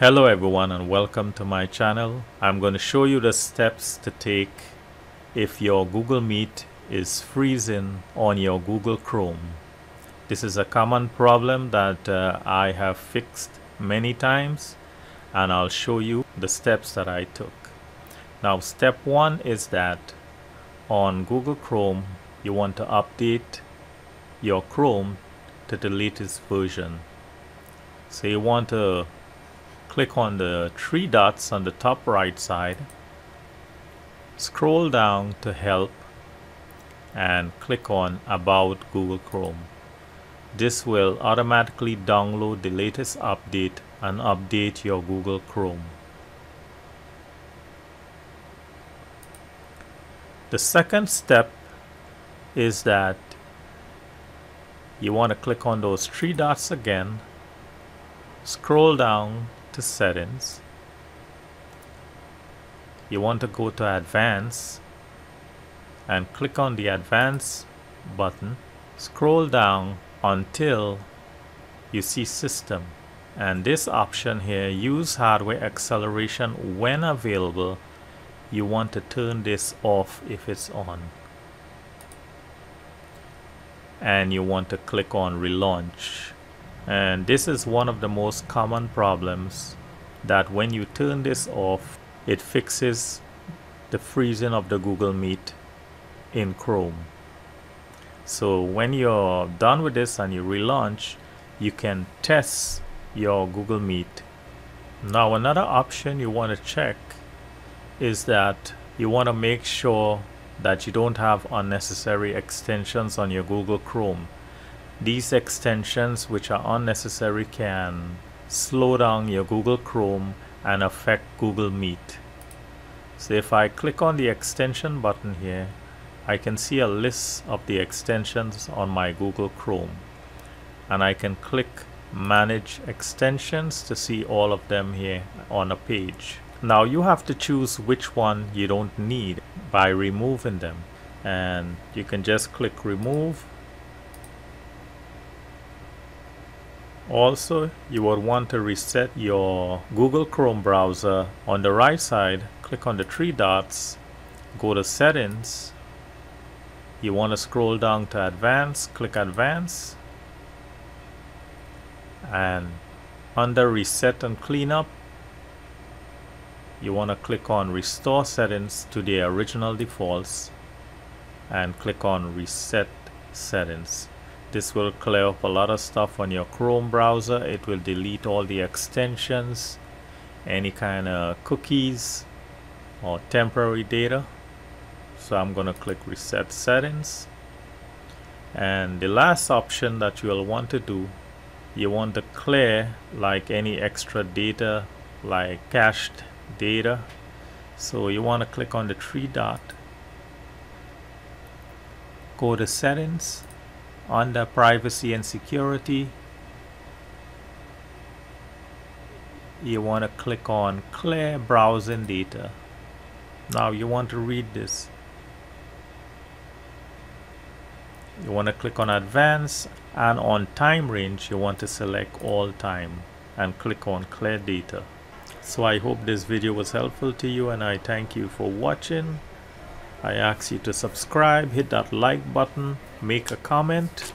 Hello everyone and welcome to my channel. I'm going to show you the steps to take if your Google Meet is freezing on your Google Chrome. This is a common problem that uh, I have fixed many times and I'll show you the steps that I took. Now step one is that on Google Chrome you want to update your Chrome to the latest version. So you want to click on the three dots on the top right side scroll down to help and click on about Google Chrome. This will automatically download the latest update and update your Google Chrome. The second step is that you want to click on those three dots again scroll down to settings. You want to go to advanced and click on the advanced button. Scroll down until you see system. And this option here use hardware acceleration when available. You want to turn this off if it's on. And you want to click on relaunch and this is one of the most common problems that when you turn this off it fixes the freezing of the Google Meet in Chrome. So when you're done with this and you relaunch you can test your Google Meet. Now another option you want to check is that you want to make sure that you don't have unnecessary extensions on your Google Chrome these extensions which are unnecessary can slow down your Google Chrome and affect Google Meet. So if I click on the extension button here, I can see a list of the extensions on my Google Chrome. And I can click manage extensions to see all of them here on a page. Now you have to choose which one you don't need by removing them. And you can just click remove Also, you would want to reset your Google Chrome browser. On the right side, click on the three dots, go to settings. You want to scroll down to advanced, click advanced. And under reset and cleanup, you want to click on restore settings to the original defaults and click on reset settings this will clear up a lot of stuff on your Chrome browser. It will delete all the extensions any kind of cookies or temporary data. So I'm gonna click reset settings. And the last option that you will want to do you want to clear like any extra data like cached data. So you want to click on the three dot. Go to settings under privacy and security you want to click on clear browsing data. Now you want to read this. You want to click on advanced and on time range you want to select all time and click on clear data. So I hope this video was helpful to you and I thank you for watching. I ask you to subscribe hit that like button make a comment